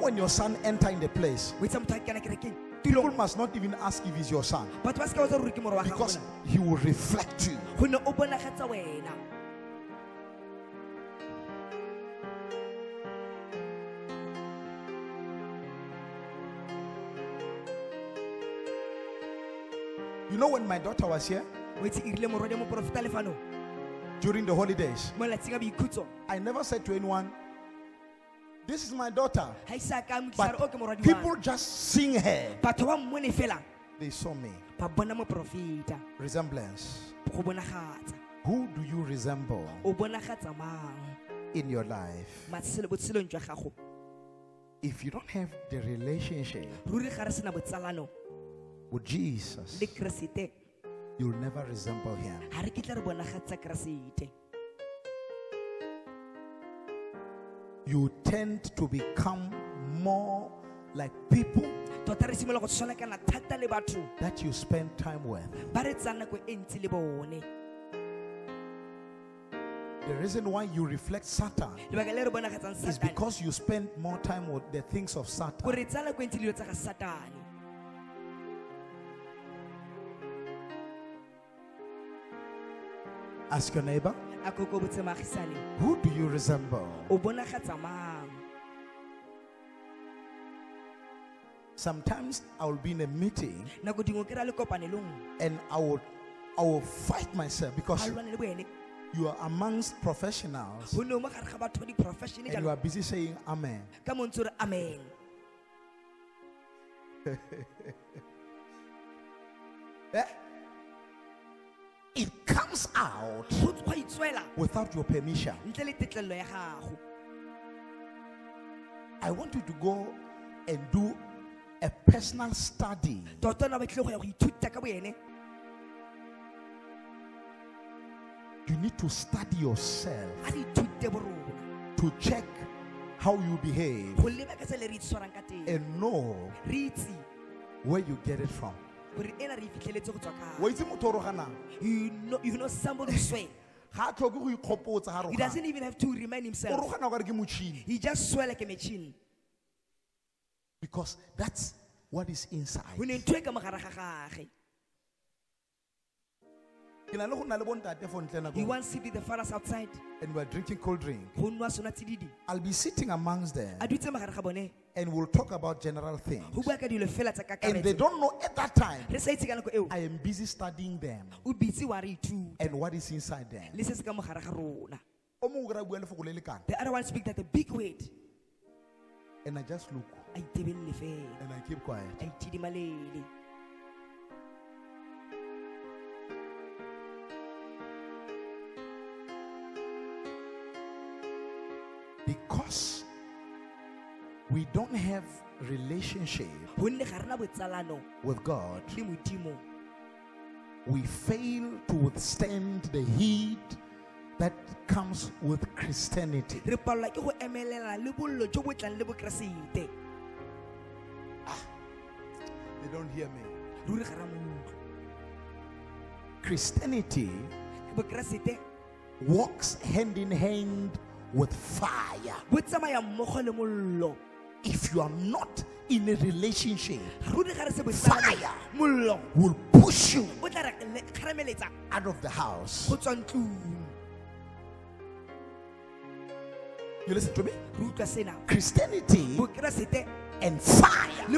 when your son enter in the place, o etsa motho a kena kerekeng people must not even ask if he's your son. Batho ba se ka botsa gore ke moro wa gago because he will reflect you. gonne o bonagatsa wena. You know, when my daughter was here? O etse rile morwadi mo porofeta lefanong during the holidays, mo latsing a boikhutso. I never said to anyone, This is my daughter. ga isa ka motlisa But re o ke morwadi people just seeing her, batho ba mmone fela they saw me. ba bona moporofeta Resemblance. Who do you resemble o bonagatsa mang in your life? matshelo botshelong jwa gago If you don't have the relationship ruri ga re sena botsalano with Jesus, you'll never resemble him. You tend to become more like people tota re simolola go tshwanakana thata le batho that you spend time with. ba re tsang nako e ntsi le bone The reason why you reflect Satan lebaka le re bonagatsang is satane because you spend more time with the things of Satan. gore tsa nako e ntsi dilo tsa ga satane Ask your neighbor, a koko botse maagisane who do you resemble? o bonagatsa mang Sometimes I will be in a meeting nako dingwe ke ra le and I will I will fight myself because lwane le boene you are amongst professionals gonne o mo gare ga batho ba di-profession and you are busy saying amen. ka montse ore amen Eh? Comes out. Go go a itswela. Without your permission. ntle le tetlelelo ya gago. I want you to go and do a personal study. Tota na batlile go ya go ithuta ka boene You need to study yourself a di ithute borona to check how you behave go leba ka tsele re itshwarang ka teng. and know where you get it from. Gore ena re e fitlheletse go tswa Wa kae itse motho o roganang? you know, you know somebody who swear Ga a tlhoke go ikgopotsa ga he doesn't even have to remind O himself rogana o kare ke motšhini he just swear like a machine. Because that's what is inside. go ne ntho ka mogare ga gage he to be the fathers outside. And we're drinking cold drink. go nwa sona tsididi. I'll be sitting amongst them. A dutse magare ga bone. And we'll talk about general things. go bua ka dilo fela tsa And they don't know at that time re sa itse ka nako eo. I am busy studying them. O bitse wa and what is inside them. le se se ka mogare ga rona. O mongwe o kry-a bua lefoko le lekana the other one speak that a big word. And I just look. A itebelele fela. And I keep quiet. We don't have relationship gonne ga rena botsalano with God, le modimo we fail to withstand the heat that comes with Christianity. re palelwa ke go emelela le bollo jo bo tlang le bokeresete ah, They don't hear me. ruri ga ra moutlwa Christianity bokeresete walks hand in hand with fire. bo tsamaya mmogo le mollo If you are not in a relationship, ruri ga re se Fire. will push you o tla re le- kgarameletsa out of the house. go tswa ntlong You listen to me? re utlwa sena Christianity and fire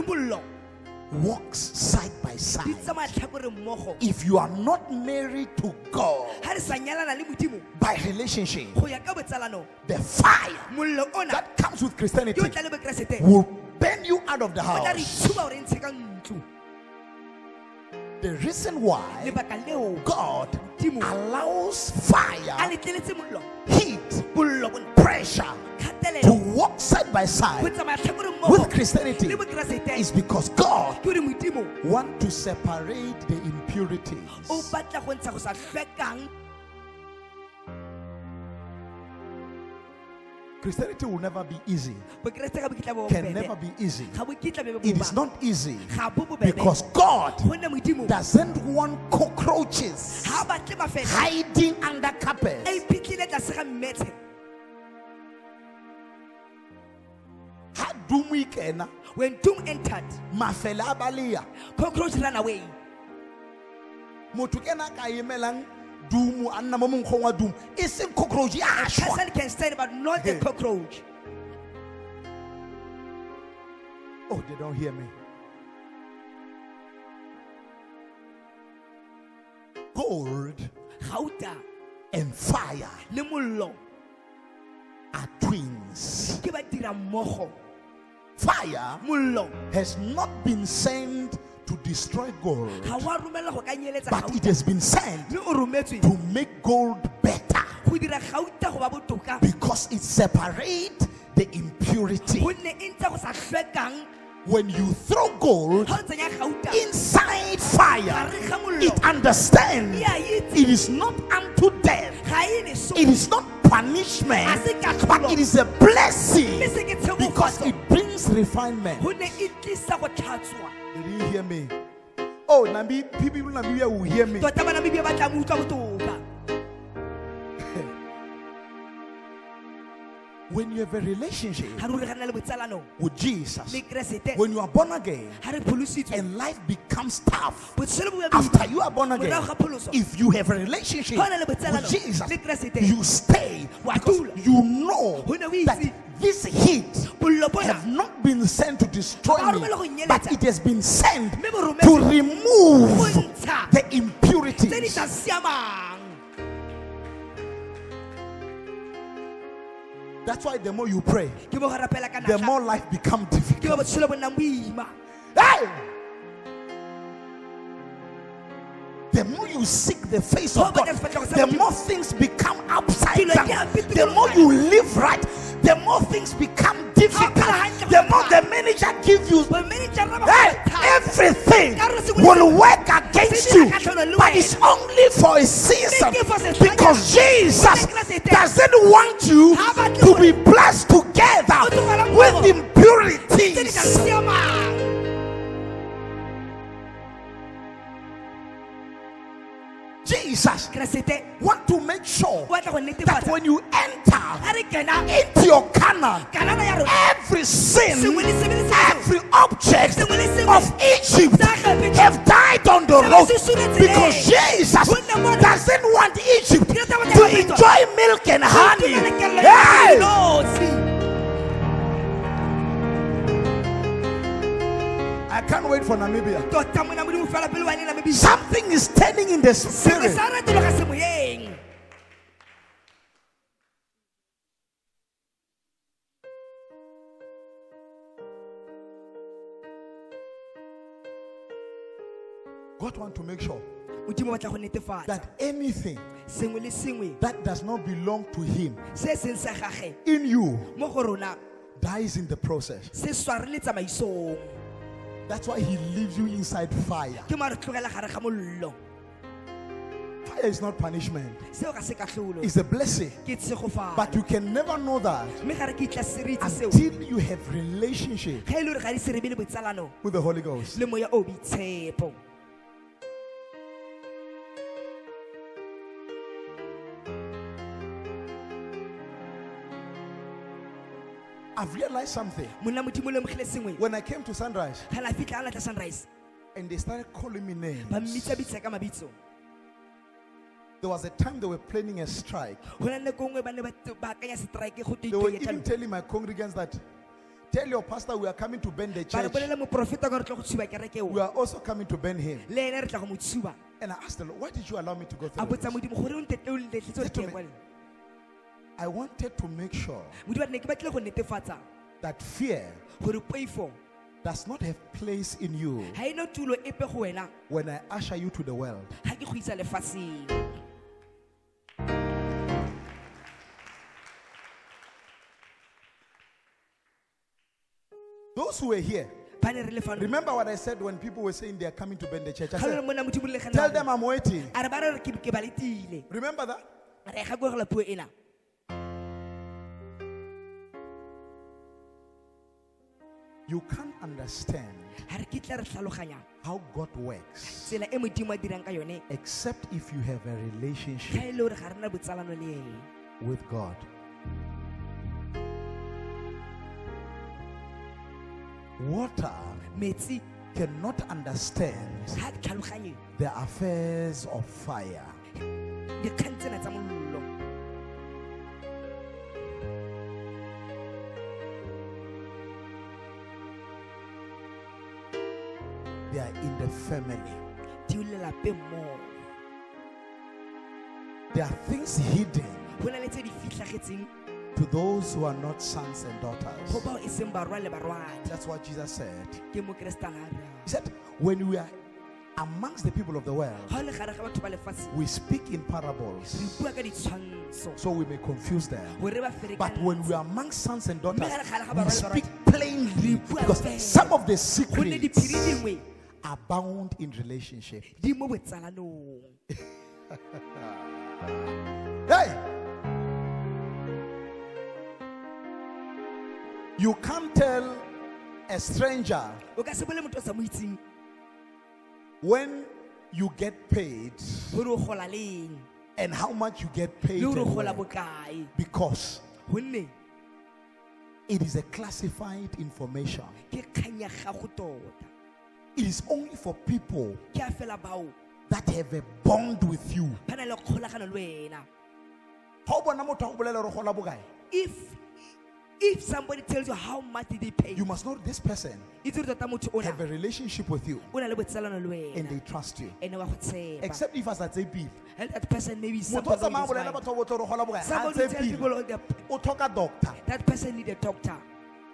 walks side by side. tsamaya tlhakore mmogo. If you are not married to God ga re sa nyalana le modimo by relationship, go ya ka botsalano the fire that comes with Christianity yo tla le bokeresete will burn you out of the o tla re house. tshuba gore ntshe ka ntlo. The reason why God allows fire, heat, pressure to walk side by side with Christianity is because God ke gore modimo want to separate the impurities. o batla go ntsha go sa hlwekang. Christianity will never be easy. bokeresete ga bo kitla bo Can never be easy. ga bo kitla be bo It is not easy ga bo bobebe. because God doesn't want cockroaches ga a batle mafele hiding under carpets. Doom kena When doom entered, mafele a balea cockroach ran away. motho ke na ka emelang doom a nna mo doom. Seng cockroach ya šwa Person can stand, but not the cockroach. oh they don't hear me. Gold and fire are twins fire has not been sent to destroy gold ga wa romela go ka nyeletsa but it has been sent Mme o rometswe to make gold better go dira gauta go ba botoka. because it separates the impurity. Gonne ntse go sa hlwekang When you throw gold ga o tsenya gauta inside fire, gare ga mollo. it understands it is not unto death, ga ne so. it is not punishment, A se katlholo. but it is a blessing Mme se ke because it brings refinement. Gonne tlisa go tlhatswa. Did you hear me? Oh, Nambi, people in Namibia will hear me. When you have a relationship Ha re re gana le botsalano with Jesus, when you are born again Ha re pholositswe. and life becomes tough, Botshelo bo ba after you are born again, Morago ga pholoso. if you have a relationship Ha o na le with Jesus, you stay because you know Ho ne o itse. that this heat have not been sent to destroy me, romela go nyeletsa. but it has been sent Mme bo rometswe to remove the impurities. That's why the more you pray, Ke bo go rapela ka the more life becomes difficult. botshelo bo nnang boima. Hey! The more you seek the face of God, the more things become upside down. di a fetoga The more you live right, the more things become difficult. The more the manager gives you, Bo manager ba ba hey, everything Ka re sengwe le will work against you. dira kgatlhanong le But it's only for a season Mme ke for setlhanyana. because Jesus doesn't want you to be blessed together with impurities. Jesus want to make sure o batla go that when you enter ha re kena into your Canaan, kanana ya rona every sin, Sengwe le sengwe every object Sengwe le sengwe. of Egypt have died on the road because. Jesus doesn't want Egypt Ke rata go to enjoy milk and honey. Ke kelello ya Hey! I can't wait for Namibia. mona modimo fela pele wa nela mebisa Something is turning in the spirit. sa ratelo ga se moyeng God want to make sure modimo o batla go netefatsa that anything sengwe le sengwe that does not belong to Him se seng sa gage in you mo go rona dies in the process. That's why He leaves you inside fire. ke mo a re tlogela gare ga mollo Fire is not punishment, seo ga se katlholo it's a blessing. But you can never know that mme ga re ke itla seriti seo until you have relationship ga le gore ga di serebe le botsalano with the Holy Ghost. I've realized something. monna modimo o lemogile sengwe When I came to Sunrise ga la fitlha a latla sunrise and they started calling me names, ba mmitsabitsa ka there was a time they were planning a strike. go na nako nngwe ba ne ba ba akanya strike go They were even telling my congregants that tell your pastor we are coming to bend the church. bolele moprofeta ka re tla go tshuba kereke We are also coming to bend him. le ene re tla go And I asked the Lord, why did you allow me to go through this? I wanted to make sure modimo a ne ke batlile go that fear does not have place in you ga ena tulo epe go wena when I usher you to the world. ga ke go isa lefatsheng Those who were here, ba ne re le fano remember what I said when people were saying they are coming to bend the church? I ga le re said, mona modimo le tell them I'm waiting. a re ba re re ke ke ba letile Remember that? You can't understand ga re kitla re tlhaloganya how God works tsela modimo a dirang ka yone. except if you have a relationship le gore ga rena botsalano le ene with God. Water cannot understand ga ke tlhaloganye. the affairs of fire. Family. di o lelapeng moo There are things hidden go na le tse di fitlhagetseng. to those who are not sons and daughters. bao seng barwa le barwadi. That's what Jesus said. ke mokeresitana a rialo He said, when we are amongst the people of the world, ga o le gare ga batho ba lefatshe we speak in parables. bua ka ditshwantsho. So we may confuse them. gore ba fere But when we are amongst sons and daughters, we speak plainly because some of the secrets dingwe are bound in relationship. di mo botsalanong Hey! You can't tell a stranger o ka se bole motho o sa mo itseng when you get paid and how much you get paid le gore o and gola when. bokae because it is a classified information. Is only for people that have a bond with you. ba na le kgolagano le wena How bona motho a go bolela gore o gola bokae? if if somebody tells you how much did they pay You must know this person tota have a relationship with you o na le botsalano le and they trust you. ene wa go tshepa Except if as a tsepile. and that person maybe somebody tsamaya is bolela fine. batho ba botse gore o gola bokae. Ha somebody tell tshepile. people on the, that person need a doctor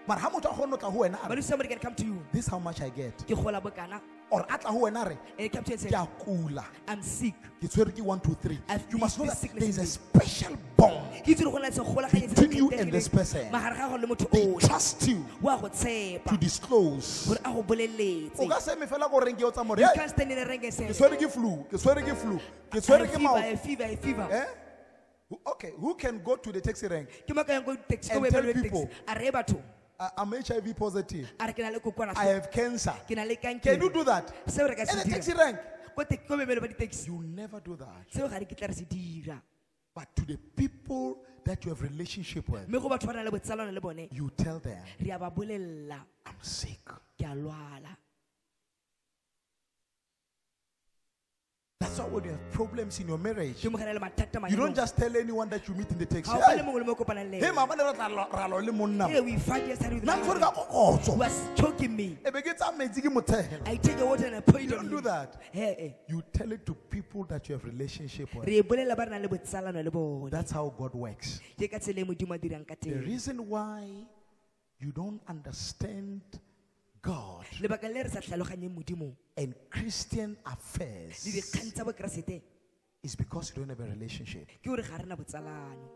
Mara ha motho a kgone ho tla ho wena a but re, if somebody can come to you this how much I get. ke gola bokana Or a tla ho wena a re, and he come to you and ke a kula. i'm sick Ke tshwere ke one, two, three. I've You must know that there is a in special bond. ke itse gore go na le segolaganyetso se Between you and this person. magare ga gago le motho They o trust you wa go tshepa to disclose. gore a go O ka se me fela go reng ke o tsa more. you "Hey, can't stand in the rank and say Ke tshwere ke flu, ke tshwere ke flu, ke I tshwere have ke fever, I maoto. have fever, I have fever. Eh? Who- Okay, who can go to the taxi rank? ke mo yang ko taxi And tell boemelo taxi people. a re batho I- I'm HIV positive. a re ke na le kokwanahloko I have cancer. ke na le Can you do that? seo re ka In the taxi rank? ko te- ko boemelo ba You never do that. seo ga re kitla re se dira But to the people that you have relationship with, mme go batho ba na le botsalano le bone you tell them, re a ba bolelela I'm sick. ke a lwala That's why when you have problems in your marriage, ke mogena le mathata you don't just tell anyone that you meet in the taxi. ga o fa le Hey, mongwe le mo o kopanang le hey mama, ne re tla lo- ra lo le monna. Yeah, we fight yesterday with Nna my ke tshwere husband. ka kokotso. Was choking me E be ke tsa metsi ke mo. I take the water and I pour it You on don't do that. Eh, eh. You tell it to people that you have relationship with. re bolela ba re le botsalano le bone That's how God works. ke ka tsela modimo dirang ka The reason why you don't understand God lebaka le re sa tlhaloganyeng modimo and Christian le affairs dikgang tsa bokeresete. is because you don't have a relationship. ke gore ga re botsalano.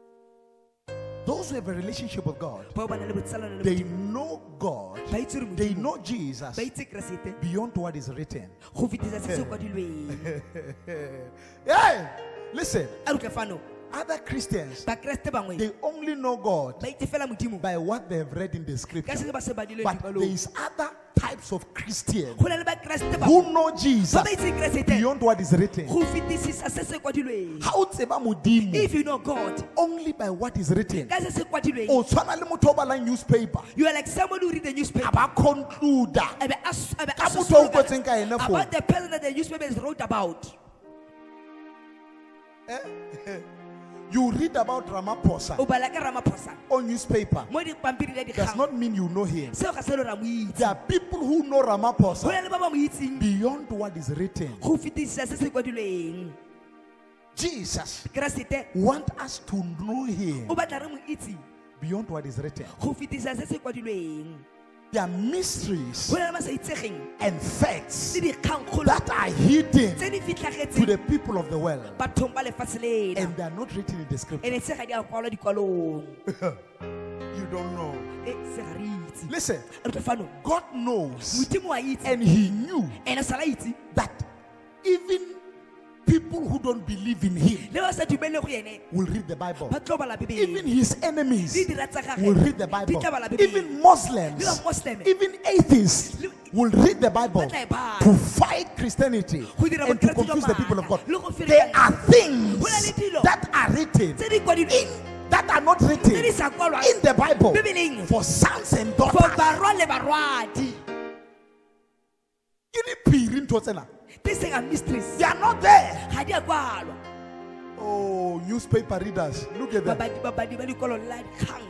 Those who have a relationship with God, bao ba na le botsalano le they modimo know God, ba itse gore they modimo know Jesus ba itse keresete. beyond what is written. go fetisa se se kwadilweng. Hey, listen, a rutle fano other Christians, they only know God ba itse fela modimo by what they have read in the scripture. se ba se badilwe But there is other types of Christians go na le bakeresete bangwe who know Jesus ba ba itse keresete beyond what is written. go fetisisa se se kwadilweng How tseba if you know god only by what is written. ka se se kwadilweng O tshwana le motho newspaper. you are like someone who read the newspaper A ba conclude a be a s- a be a Ka motho susologa o kwetseng ka ene foo. about the person that the newspaper is wrote about eh? You read about Ramaphosa o bala ka on newspaper. mo dipampiring ya Does not mean you know him. seo ga se le ra mo itse There are people who know Ramaphosa na le ba ba mo itseng beyond what is written. go fetisisa se se Jesus want us to know him o batla re mo beyond what is written. Go fetisisa se se kwadilweng There are mysteries go na le ba sa itsegeng. and facts that are hidden to the people of the world. bathong ba lefatshe lena. And they are not written in the scripture. ene se ga di a kwalwa dikwalong You don't know. Listen, re tlo fano. God knows modimo a itse. and he knew that even people who don't believe in him le ba sa dumele go ene will read the Bible. ba tlo bala Even his enemies le dira tsa will read the Bible. Even Muslims, Le ba Muslim. even atheists will read the Bible Ba tla bala. to fight Christianity and to confuse the people of God. maaka, le go ferekanya. There are things Go na le dilo that are written kwadilweng that are not written tse di sa kwalwang in the Bible for sons and daughters. Barwa le barwadi sephiri these things are mysteries they are not there. Ga di a kwalwa oh newspaper readers look at them. Babadi babadi ba dikolo la dikgang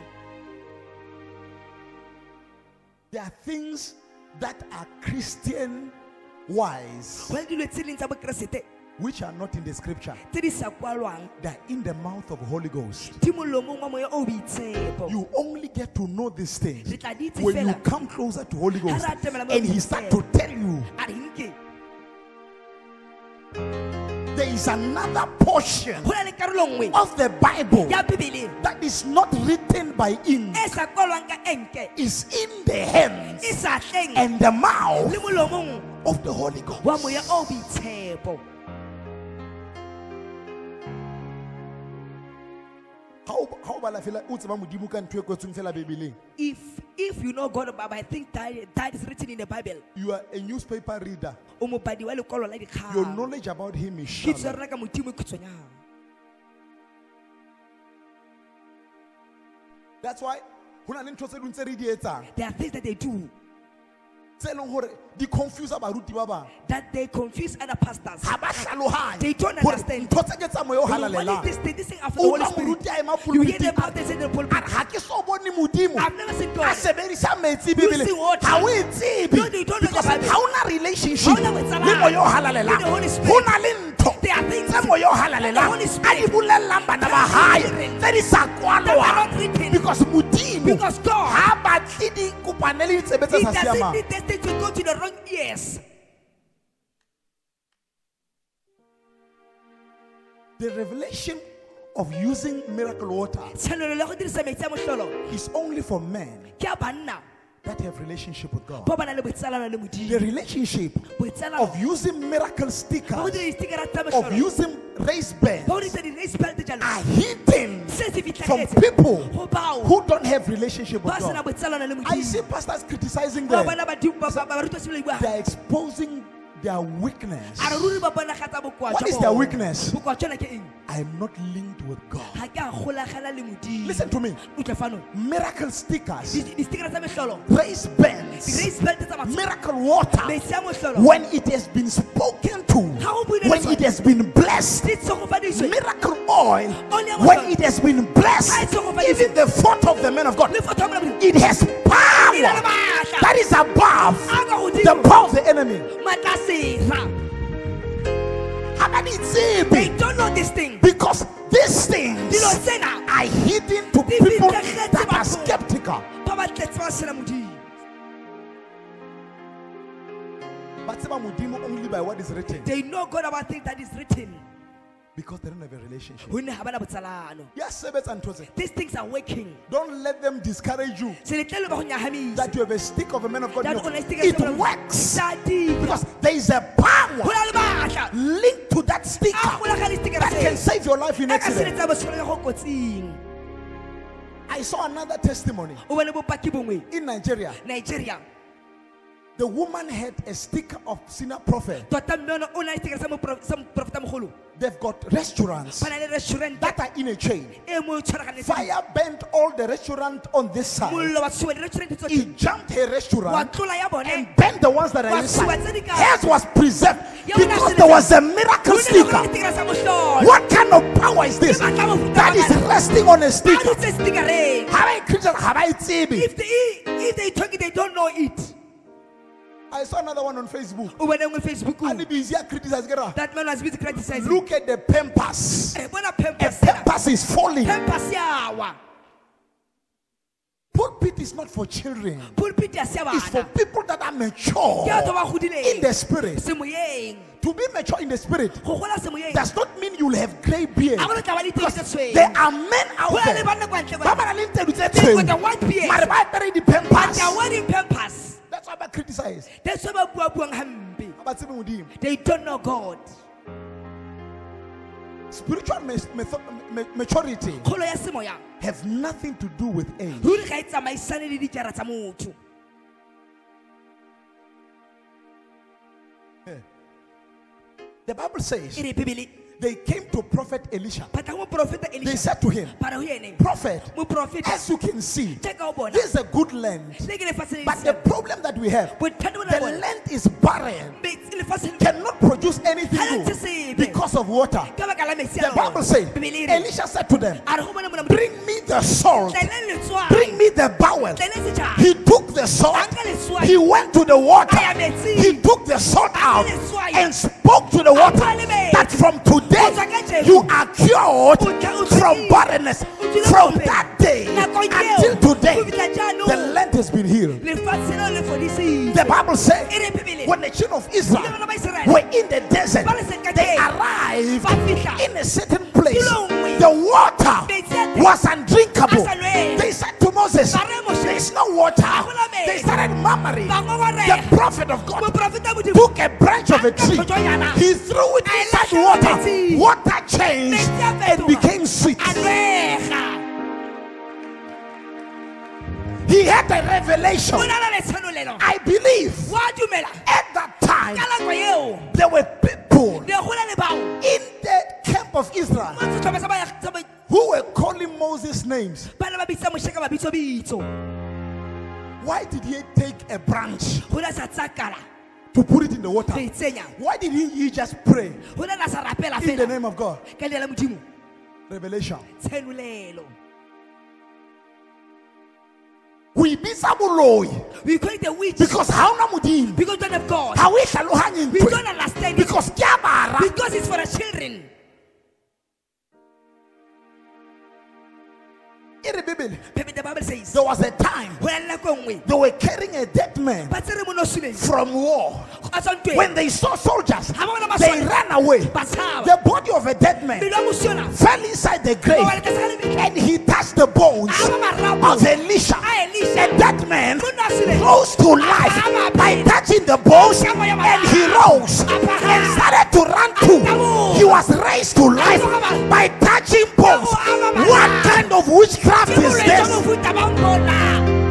there are things that are christian wise go na dilo tse leng tsa bokeresete which are not in the scripture. Tse di sa kwalwang. They are in the mouth of holy ghost. Di molomong wa moya o boitshepo. You only get to know these things Re tla di itse when you come closer to holy ghost Ha re atamela mo and he start to tell you. A re nke there is another portion go na le karolo nngwe of the bible that is not written by ink. Sa kwalwang ka enke. Is in the hands and the mouth of the holy ghost if if you know god but i think that, that is written in the bible. You are a newspaper reader. O wa lekwalo la your knowledge about him is shallow. rona ka modimo khutshwanyang that's why go na le ntho tse dingwe tse re di etsang. There are things that they do that they confuse other pastors ga ba tlhaloganye They don't understand. ntho tse ke tsa o When you halalelang this this thing after the Holy Spirit. moruti a ema You hear the pulpiting pastor say in the pulpit, a re ke so bone modimo I've never seen God. bebele Using water. ga o tsebe No, you don't know the Bible. o na relationship o na le moya o with the Holy Spirit. Go na le ntho There are things tse moya o that the halalelang Holy a Spirit di bolelelang bana ba gae tse di sa kwalwang because modimo Because God- ga batle di kopane le ditsebe tse He sa siamang need this thing to go to the wrong ears. the revelation of using miracle water Tshwanelo ya go dirisa metsi a mohlolo is only for men. Ke a banna that have relationship with God. bo ba nang le botsalano le The relationship of using miracle stickers, dira distikera tsa of using raised bands, ba go dirisa di-race belt jalo. are hidden from people who don't have relationship with God. I see pastors criticizing them. They are exposing their weakness. a re ruri ba bonagatsa bokoa What is their weakness? bokoa jona ke eng? I am not linked with God. ga ke a golagela le modimo. Listen to me. Miracle stickers, Di- distikera tsa mehlolo. Raised bands, di-race belt tsa matsholo miracle water. metsi a mohlolo. When it has been spoken to, when it has been blessed, miracle oil, when it has been blessed, even the foot of the man of God, le fotho ya Modimo. it has power. Na le maatla. that is above the power of the enemy. How many they don't know this thing Because these things are hidden to people that are skeptical. ba ba tletse ba But tseba Modimo only by what is written. They know god about things that is written because they don't have a relationship. gonne ga bana botsalano. Yes, sebetsa ntho tse. these things are working. Don't let them discourage you. Se letlele ba go nyagamisa that you have a stick of a man of God. in That your- o na le stick It works. Because there is a power linked to that a sticker golagale ah, sticker that can save your life in accident. seletsa botshelo ya go kotsing. I saw another testimony. O bone bopaki bongwe. In Nigeria. nigeria. The woman had a stick of senior prophet. Tota mme ona o na le sticker sa mopro- sa moprofeta mogolo They've got restaurants ba na le restaurant that are in a chain. Fire burnt all the restaurant on this side. mollo wa tshuba di-restaurant tsotlhe He jumped wa restaurant tlola ya bone and burnt the ones that are inside. suwa tse di ka- Hers was preserved because there was a miracle Ho ne ho na le sticker. sticker sa mohlolo What kind of power is this Ke batla mofuta that is resting on a a sticker? Have I Christian? Have I if they if they talk it they don't know it I saw another one on Facebook. o bone nngwe facebook And the busy criticizing that man was busy criticizing Look at the pampers. eh bona A pampers is falling. pampers ya Pulpit is not for children. pulpit It's for people that are mature batho ba godileng in the spirit. To be mature in the spirit go gola semoyeng does not mean you'll have grey beard. a gone tla ba le tedi tse tshweu There are men out go na le there. ntle Ba kwa ba na le ntedu tse They with the tshweu. white beard. Apere di but they are pampers. wearing pampers That's why I criticize. that's why ba bua buang hampe Ba tsebe Modimo. they don't know god Spiritual ma- metho- ma- maturity kgolo ya semoya have nothing to do with age. ruri ga e tsamaisane le dijara tsa motho eh. The Bible says they came to prophet Elisha. ba tla go moprofeta They said to him, ba re ho ene Prophet, as you can see, jaaka o bona this is a good land. le ke lefatshe le But the problem that we have, the land is barren. cannot produce anything Ha le ntshe because of water. ka baka la metsi The. Bible says, Elisha said to them, a re go bona mona Modimo, Bring me the salt, bring me the bowel. He took the salt, he went to the water, A ya metsing. he took the salt out and spoke to the water bua le metsi. that from today kajeno, you are cured o tla- o from barrenness. From that day until today, ho fihla jaanong, the land has been healed. lefatshe leo le fodisitswe. The Bible says when the children of Israel bana ba Israel, were in the desert, Ba le sekateng. they arrived in a certain place. The water Metsi a teng. was undrinkable. A sa nweng. They said to Moses, Ba re Moshe, There is no water. They started murmuring. Ngongorega. The prophet of God took a branch of a tree. He threw it inside water. Water changed and became sweet. He had a revelation. O na le letshenolelo. I believe at that time Ka nako eo, there were people ne go na le bao. in the camp of Israel Mo setlhopha sa ba- sa ba- who were calling Moses names. Why did he take a branch Go ne a sa tsaya kala, to put it in the water? Why did he, he just pray Go ne a sa rapela in the name of God? Ka leina la Modimo. Revelation. We be sabuloi We call it a witch because how na modimo because don't have God. ha we hlalohanye We don't understand it because because it's for the children. There was a time go na le nako nngwe, they were carrying a dead man ba tsere monna o suleng. from war. A tswa ntweng. when they saw soldiers Ha ba bona ba they ran away. the body of a dead man Pelo ya mosiona, fell inside the grave wela tlase ga lebitla. and he touched the bones A ba marapo. of Elisha. A that man Monna a suleng. rose to life by touching the bones and he rose and started to run too. he was raised to life by touching bones. what kind of witchcraft Is this. Bo mofuta ba mmona.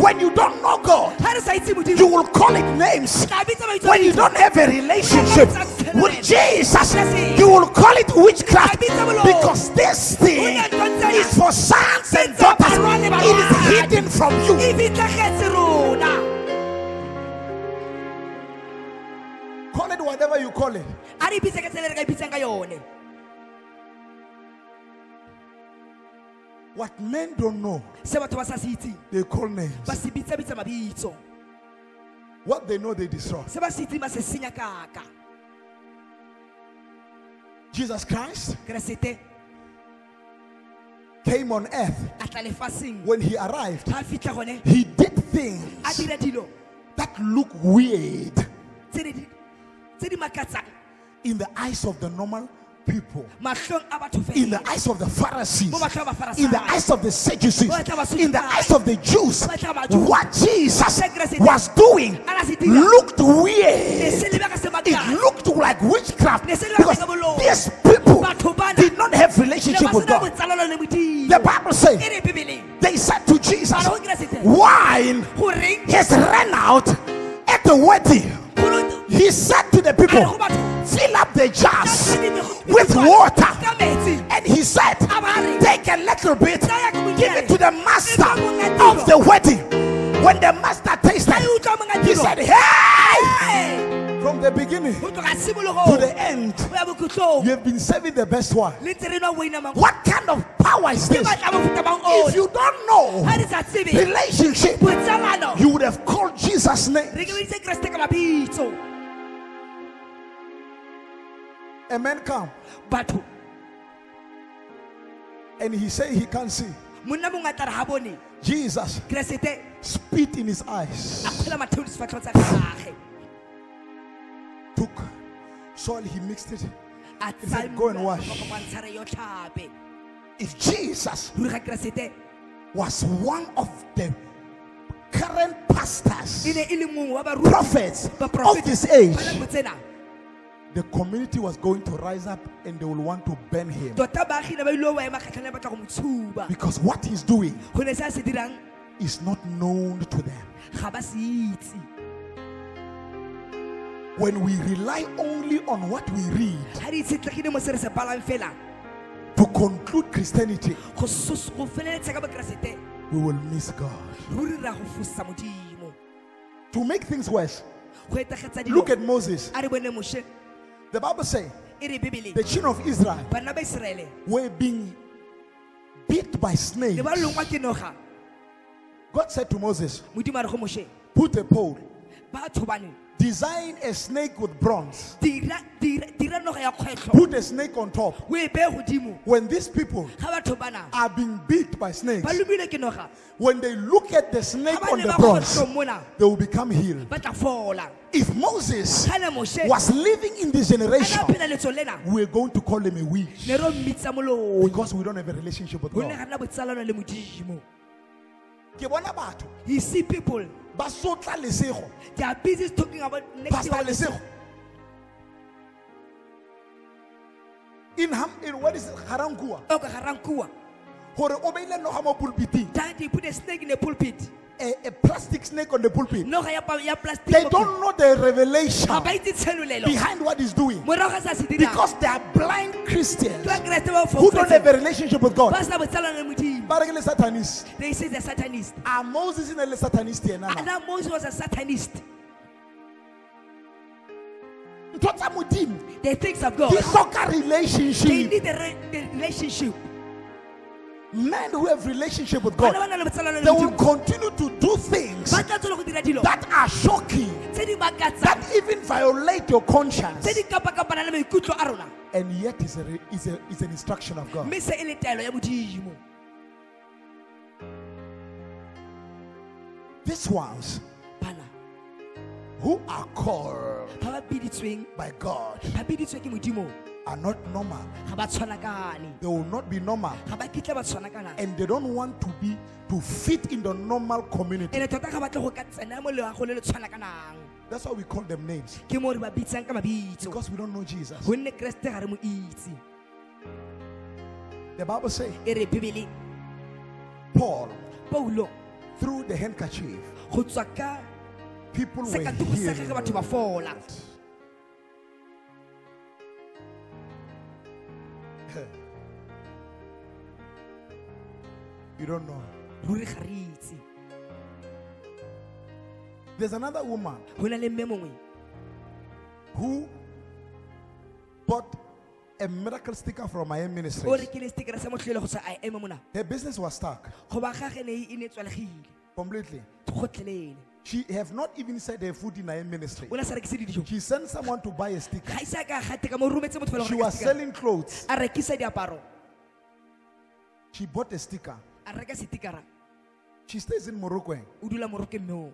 when you don't know God Ha re sa itse you will call it names. Tla bitsa mabitso when you don't have a relationship with Jesus, you will call it witchcraft because this thing is for sons and daughters. It is hidden from you. Rona. Call it whatever you call it. What men don't know, Se batho ba sa se they call names. ba se bitsa-bitsa mabitso. What they know, they destroy. Se ba se itseng ba se senya kaka. Jesus Christ came on earth. When he arrived, Ha a fitlha gone, he did things that look weird tse di tse in the eyes of the normal people. in the eyes of the Pharisees, Mo matlhong a Bafariseo. in the eyes of the Sadducees, Mo matlhong a Basadducees. in the eyes of the Jews, Mo matlhong a Bajuda. what Jesus was doing looked weird. It looked like witchcraft Ne se lebega because these people did not have relationship with God. botsalano le Modimo. The Bible says they said to Jesus, "Wine has ran out at the wedding." He said to the people, "Fill up the jars with water." And he said, Take a little bit, give it to the master of the wedding. When the master tasted, he said, Hey! From the beginning to the end, you have been serving the best one. What kind of power is this? If you don't know relationship, you would have called Jesus' name. A man come batho and he said he can't see. monna mongwe re ha bone. Jesus keresete spit in his eyes, a kgwela matheo disefatlhego tsa gagwe took soil, he mixed it. a He said, "Go and wash." tshamokopantsha re yo tlhape. If Jesus ruri ga keresete was one of the current pastors, e ne e le mongwe wa baruti prophets of this ba age, nako tsena the community was going to rise up and they will want to burn him. Tota baagi ne ba ile wa ema kgatlhane ba batla go mo tshuba. Because what he's doing go ne se a is not known to them. ga ba se itse. When we rely only on what we read ga di itshetlegile mo se re se balang fela. to conclude Christianity, go sos- go feleletsa ka bokeresete we will miss God. ruri ra go fosa modimo. To make things worse, go etagetsa dilo. look at Moses. The Bible says the children of Israel banna ba iseraele were being beat by snakes. le ba longwa ke noga God said to Moses, modimo a re go moshe Put a pole, design a snake with bronze, put a snake on top. o beye godimo When these people are being beat by snakes, ba lomile ke noga. when they look at the snake on the bronze, they will become healed. ba tla fola. If Moses ga ne moshe was living in this generation, na phela letso lena we're going to call him a witch. ne ro mmitsa moloi. Because we don't have a relationship with God. ga nna botsalano le modimo. Ke bona batho you see people lesego. They are busy talking about next pastor lesego. In ham in what is it? Ga-Rankuwa. O ka garang kua gore o beile noga mo pulpiting. That they put a snake in the pulpit a, a plastic snake on the pulpit. Noga ya pa- ya plastic they don't know the revelation ga ba itse tshelolelo behind what he's doing. Morago ga sa se dirang because they are blind christians who don't have a relationship with god. Ba sena botsalano le modimo. Ba re ke le satanist. They say the satanist. A moses ne le satanist ana moses was a satanist. Ntho tsa modimo. The things of god. Hloka they relationship. need the, re- the relationship men who have relationship with god ba na le botsalano le they will continue to do things ba tla tswela go dira dilo that are shocking that even violate your conscience. tse di kapakapana le maikutlo a rona. And yet is a, is a is an instruction of god. Mme se le taelo ya modimo. These ones who are called ba ba biditsweng by god ba biditswe ke modimo are not normal. Ga ba tshwanakane they will not be normal. Ga ba kitla ba tshwanakana and they don't want to be to fit in the normal community. Tota ga batle go ka tsena mo leago le le tshwanakanang. That's why we call them names. Ke mo re ba bitsang ka mabitso. Because we don't know jesus. Gonne keresete ga re mo itse. The bible says paul paulo. through the handkerchief. Go tswa ka people were sekatuku sa gage batho ba healed you don't know. Ruri ga re itse there's another woman go na le who bought a miracle sticker from my ministry. Rekile stikera sa motlhele go sa a eme mona. Her business was stuck. Go ba gage ne ne tswalegile. Completely. She have not even set her foot in my ministry. O ne a sa rekise dijo. She sent someone to buy a sticker. Ga ise a ka gate ka mo rometse motho fela she was selling clothes. A rekisa diaparo. She bought a sticker a reka setikara. She stays in morocco. O dula moroke mme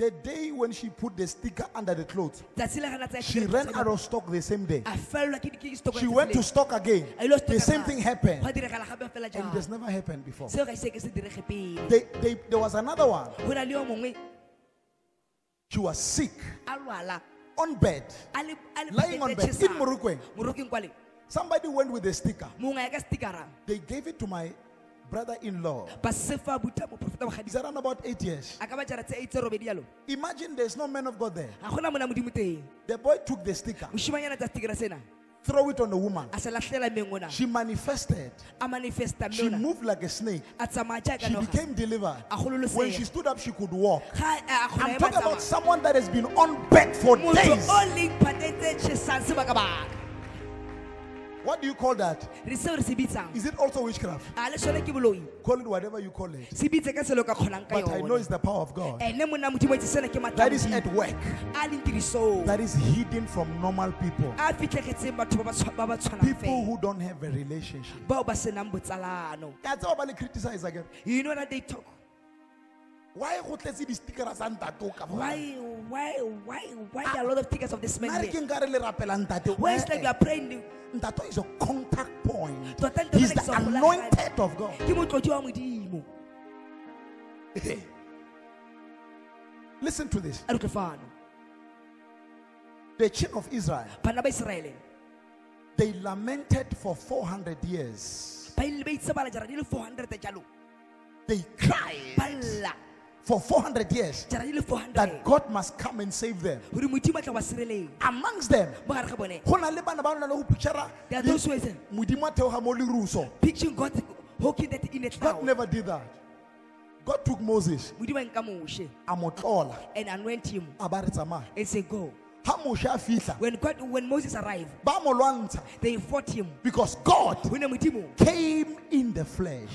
the day when she put the sticker under the clothes tsatsi le gana tsaya she ran out of stock the same day. a felelwa ke ke stock she went to stock again. A ilo stocka the same thing happened. Gwa diragala gape fela and it has never happened before. Seo ga ise ke se direge pele. They, they, there was another one. Go na le yo mongwe. She was sick. A lwala. On bed. A le a le Lying on bed. In Morocco. morokeng kwale somebody went with a sticker. Mongwe ya ka stikara they gave it to my brother-in-law. He's around about eight years? A ka ba jara tse eitse robedi yalo imagine there's no man of god there. Ga gona mona modimo teng. The boy took the sticker. Moshimanyana tsa stikera sena. Throw it on the woman. A se latlhela mmeng ona. She manifested. She moved like a snake. A tsamaya jaaka she became delivered. When she stood up she could walk. Kgona eh, i'm talking about someone that has been on bed for days what do you call that? Re seo re se bitsang. Is it also witchcraft? A le sone ke boloi. Call it whatever you call it. Se bitse ka selo ka kgonang ka but i know it's the power of god. Ene monna modimo itse sena ke that is at work. A leng tirisong. That is hidden from normal people. A fitlhegetseng batho ba ba tshwa- ba ba tshwanang people who don't have a relationship. Bao ba senang botsalano. Ya tseba ba le criticize again you know that they talk why go tletse di-stickera tsa ntate o ka mo why why why why there are a lot of tickets of this man re ke here nka re le rapela ntate is like you Eh, are praying ntate is a contact point. Tota ntate he's the ke sa golagane. anointed of god. Ke motlodi wa modimo. Listen to this. A re fano the children of israel bana ba iseraele they lamented for 400 years. Ba ile ba itsebala jara di le 400 jalo. They cried. Ba lla for 400 years jara di le that god must come and save them. Gore modimo a tla ba sireletsa amongst them mo gare ga bone. go na le bana ba nang le go pictura There are those who say, modimo a theoga mo leruso picturing God hooking that in a god never did that. God took Moses, modimo a nka moshe. A mo tlola, and anoint him. A ba re tsamaya. and say go. Ha Moshe a fihla, when god when moses arrived they fought him. Because God ho ne modimo came in the flesh.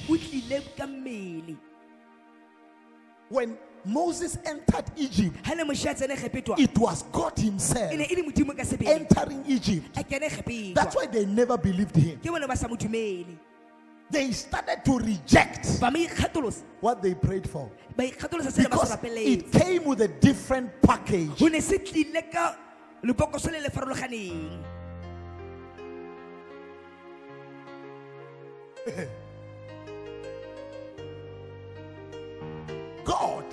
When Moses entered Egypt, ha ne moshe a tsene kgepetwa. it was God Himself ne le modimo ka sebele. entering Egypt. a kene kgepetwa. That's why they never believed him. ke bone ba sa mo dumele. They started to reject ba mo ikgatholosa. what they prayed for. Ba ikgatholosa se ne ba se because it came with a different package. God,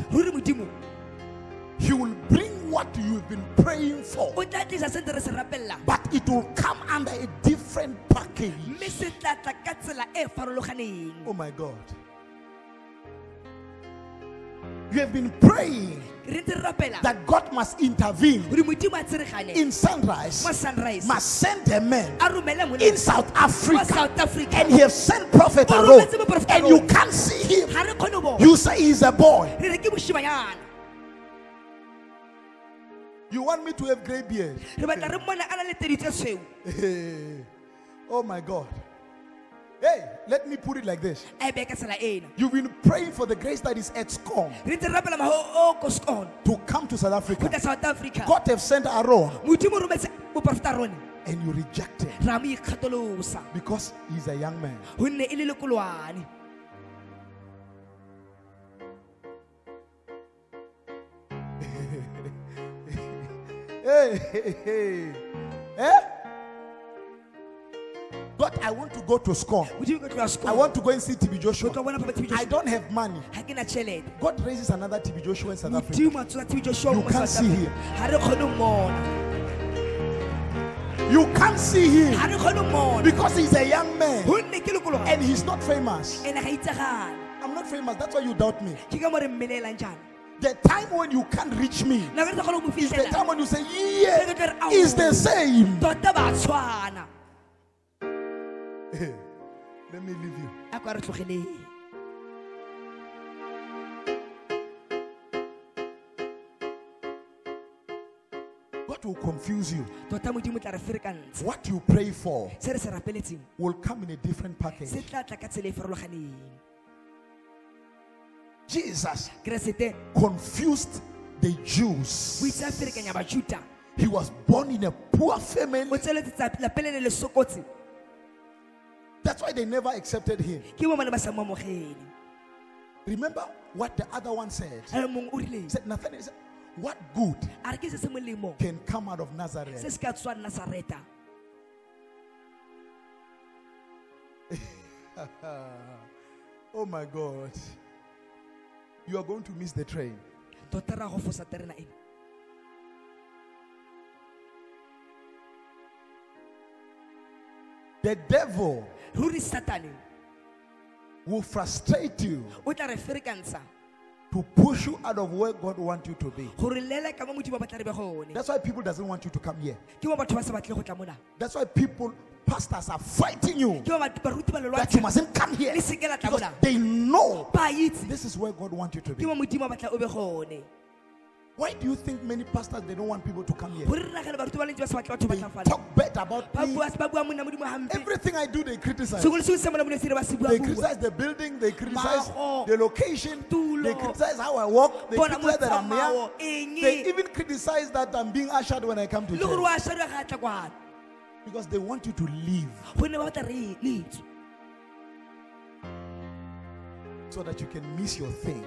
He will bring what you've been praying for, o tla tlisa se ntse re se rapellang but it will come under a different package. mme se tla tla ka tsela farologaneng. Oh my God. You have been praying re ntse re rapela. That God must intervene. Gore modimo a tseregane in sunrise, sunrise. Must send a man a romele monna in South Africa, south africa. And he has sent Prophet Aaron, and you can't see him. ga re kgone ho bona. You say he's a boy. re re ke moshimanyana You want me to have gray beard? re batla re mmone a na le tedi tse tshweu. Oh my God. Hey, let me put it like this. a bee ka tsela ena You've been praying for the grace that is at SCOAN re ntse re rapela maho o ko SCOAN to come to South Africa. south africa God have sent Aaron modimo o rometse moprofeta rone and you rejected because he's a young man. Hey, hey, hey. Eh? God, I want to go to SCOAN. modimo ke tloa I want to go and see TB Joshua. tlo bona papa tb I don't have money. ga ke na tšhelete God raises another TB Joshua in South Africa. modimo a tsosa tb joshua You can't see him. ga re kgone ho mmona You can't see him ga re kgone ho mmona because he's a young man gonne ke lekolwane and he's not famous. ene ga itsagane I'm not famous. That's why you doubt me. ke ka mo re mmelelang jaana The time when you can't reach me nako re sa kgone go mo is the time when you say, Yeah, it's the same. Tota Let me leave you. a kwa re tlogeleng God will confuse you. tota modimo tla re ferekantsha What you pray for se re se rapeletseng will come in a different se package. tla tla ka tsela e farologaneng Jesus keresete confused the Jews. o itse a ferekanya bajuta He was born in a poor family. tsweletse tsa lapele le le sokotse That's why they never accepted him. ke mo mane ba sa mo amogele Remember what the other one said? a le mongwe o He said, Nathaniel said, What good a re ke se se molemo can come out of Nazareth? se ka tswa nasareta Oh my God. You are going to miss the train. Tota The devil ruri satane will frustrate you o tla re ferekantsha to push you out of where God wants you to be. gore lele ka mo modimo ba tla re be gone. That's why people doesn't want you to come here. ke mo batho ba sa batle go tla mona. That's why people, pastors are fighting you ke mo bat- baruti ba that you mustn't come here le seke la tla because they know this is where God wants you to be. Why do you think many pastors they don't want people to come here? gore re nagane baruti ba lentsi ba sa batle batho ba They talk bad about me. bua ba bua monna Everything I do, they criticize. sengwe le sengwe se mona mo se re ba se bua They criticize the building, they criticize the location, they criticize how I walk, they criticize that I'm eng? They even criticize that I'm being ushered when I come to church. wa shadwa ga tla because they want you to leave. Gonne ba batla re letswe so that you can miss your thing.